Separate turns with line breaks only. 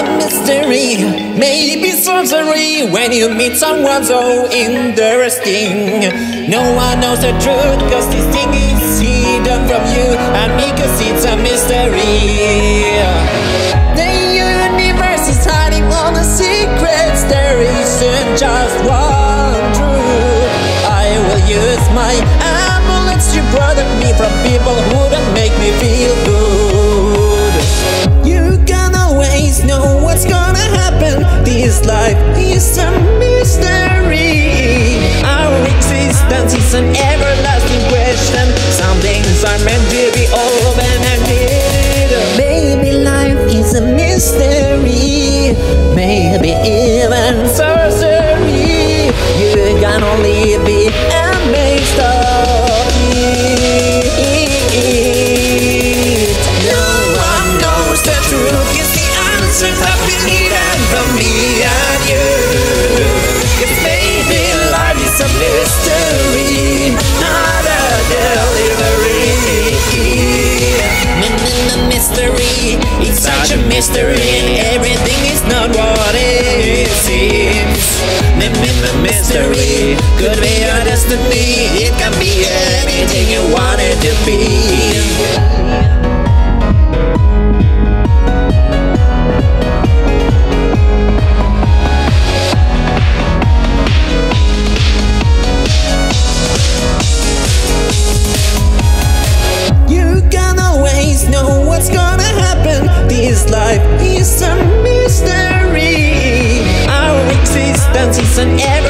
a mystery, maybe sorcery when you meet someone so interesting. No one knows the truth, cause this thing is hidden from you, and because it's a mystery. The universe is hiding all the secrets, there isn't just one truth. I will use my mystery could be our destiny. It can be anything you want it to be. You can always know what's gonna happen. This life is a mystery consequences on every